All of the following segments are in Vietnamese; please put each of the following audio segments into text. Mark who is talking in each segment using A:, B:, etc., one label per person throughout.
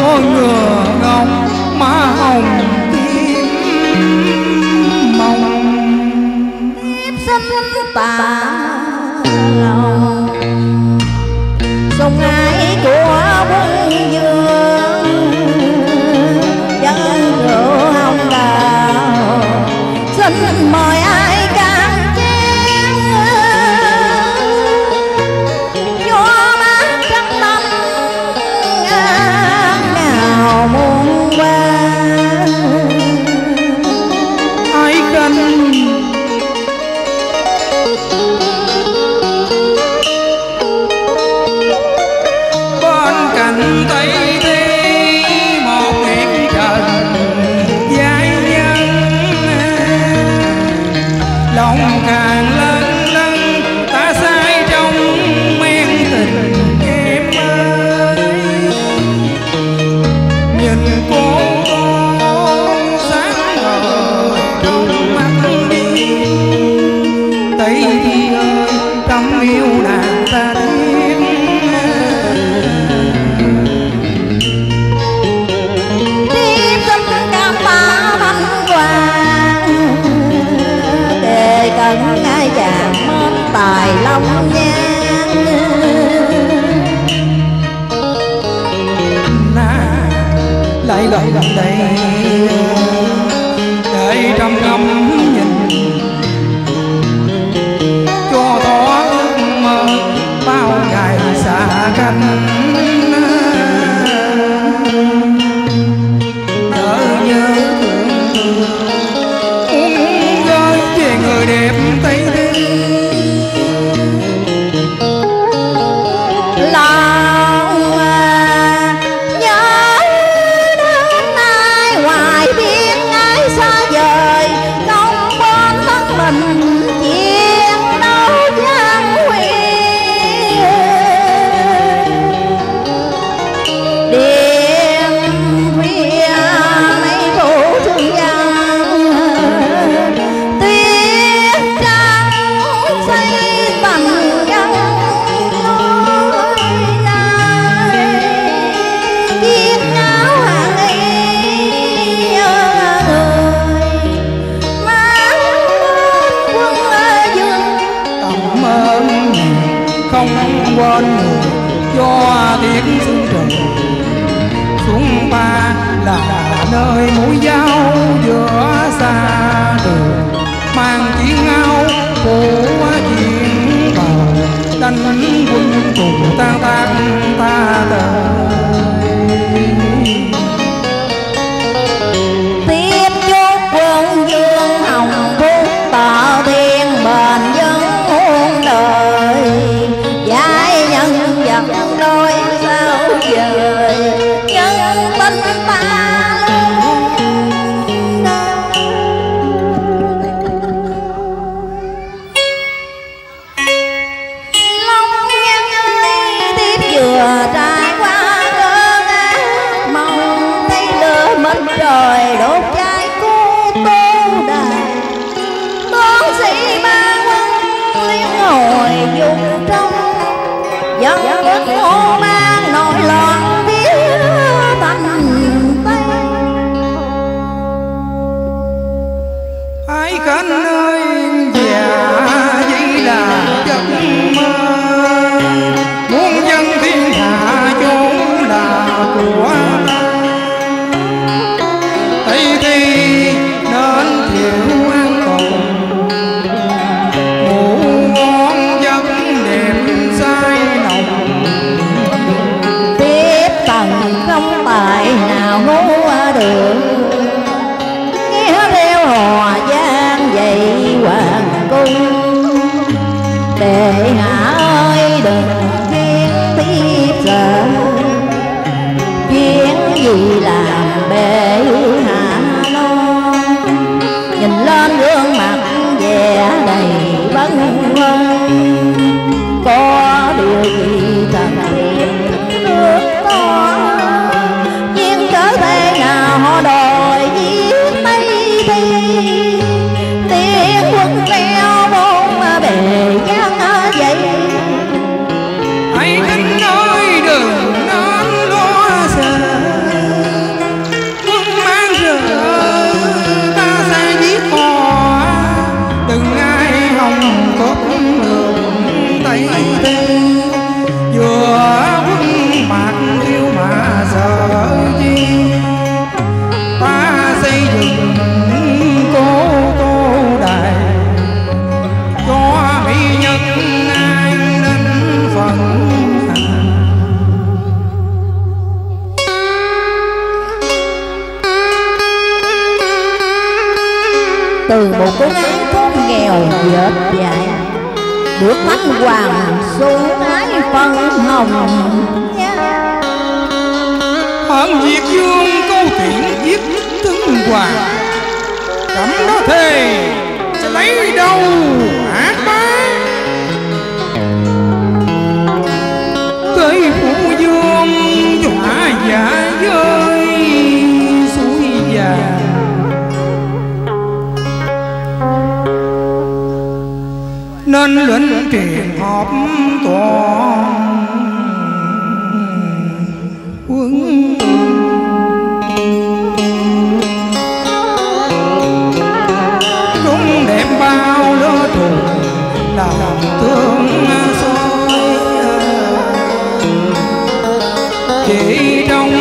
A: cho
B: ngựa ngóng má hồng tim mong.
A: Tiếp xin
B: tạ
A: lòng lòng đây কান্না để ngã ơi đừng được thánh hoàng xuống ái phân hồng.
B: Hoàng Việt Dương câu thiện giết tướng hoàng Cẩm nó thề, sẽ lấy đâu? nên luận truyền họp toàn. Quân đúng đẹp bao lứa thù lòng thương soi chỉ trong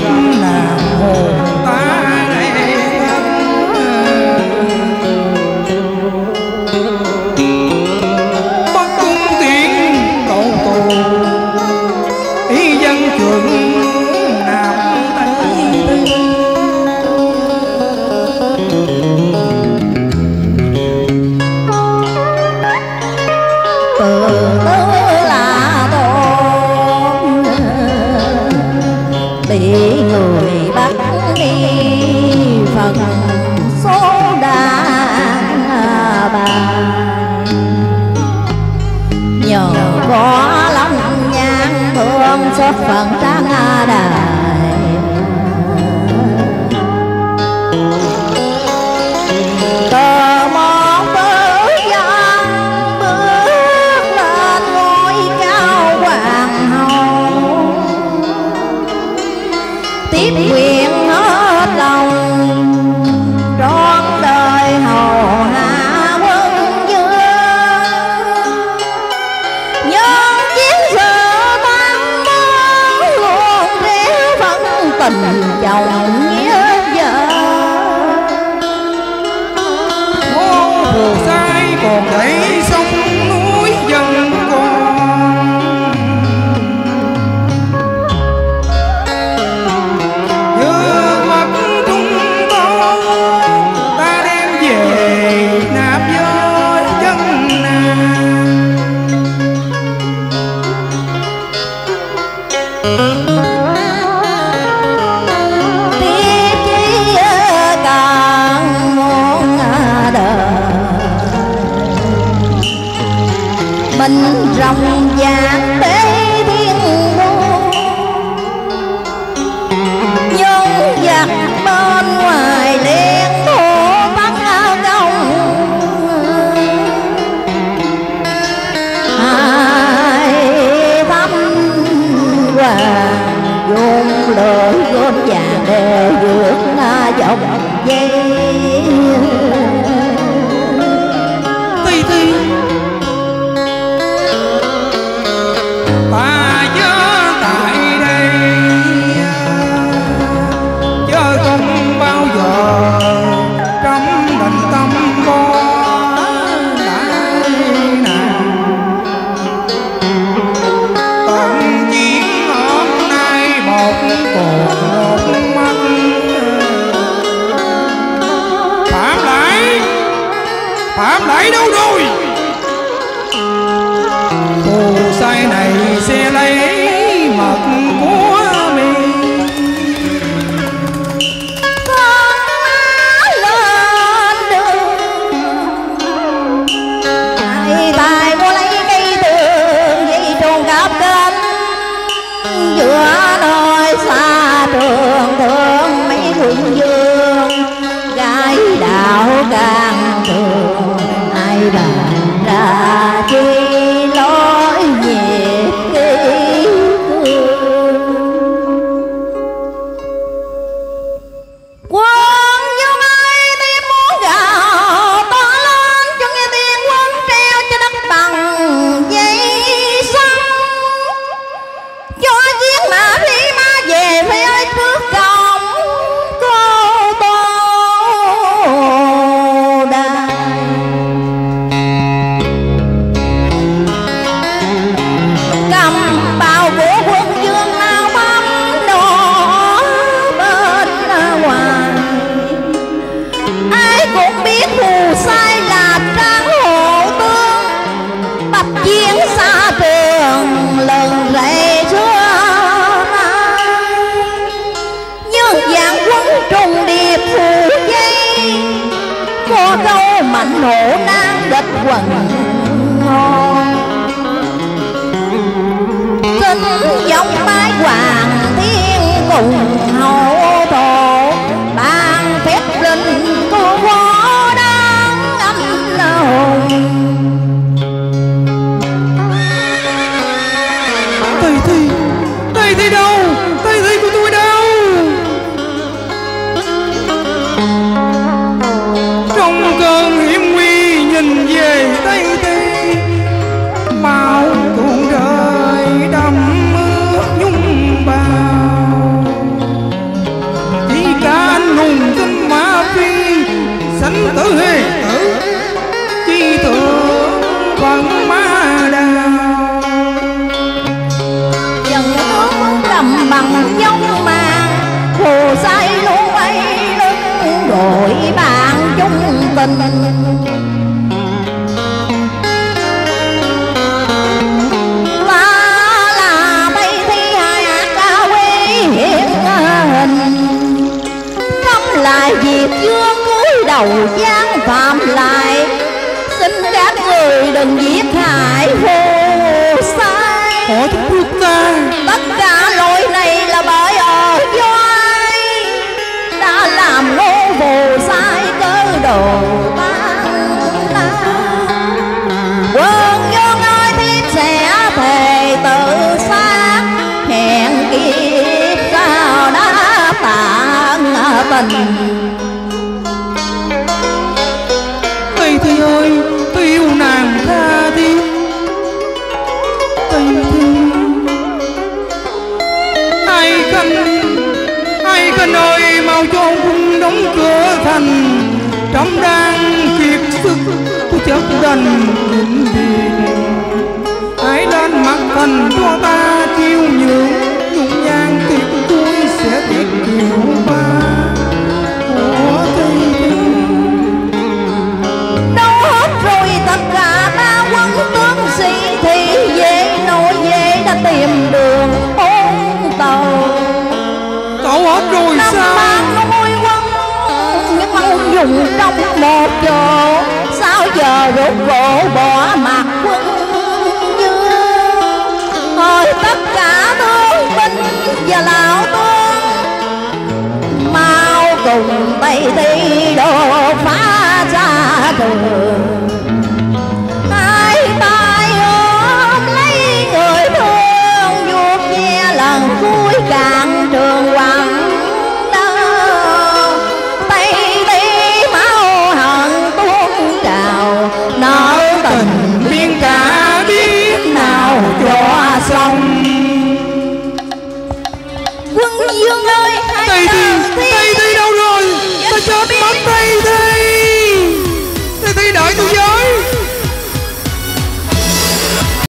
A: stop. yeah. rồng vàng thế thiên môn nhân vật bên ngoài liên thủ bắt công hai thâm hoàng dùng lời gom vàng đều vượt na dòng dây noi. Florida. Câu hổ nan địch quần ngon. Kinh giống mái hoàng thiên cùng hầu. Gian phạm lại. Xin các người đừng giết hại phù sai.
B: Họ thúc ta
A: tất cả lỗi này là bởi ở doai đã làm nô phù sai cơ đồ ta quân vô ngôi thiếp sẽ thề tự sát. Hẹn kiếp sao đã tàn tình
B: Ai khanh, ai khanh mau cho quân đóng cửa thành. Trong đang kiệt sức, tôi chấp đành đến điền. Hãy lên mặt thành cho ta chiêu
A: một chỗ sao giờ rút gỗ bỏ mặt quân dương ôi tất cả tướng binh và lão tướng mau cùng tây thi đồ phá ra
B: thường.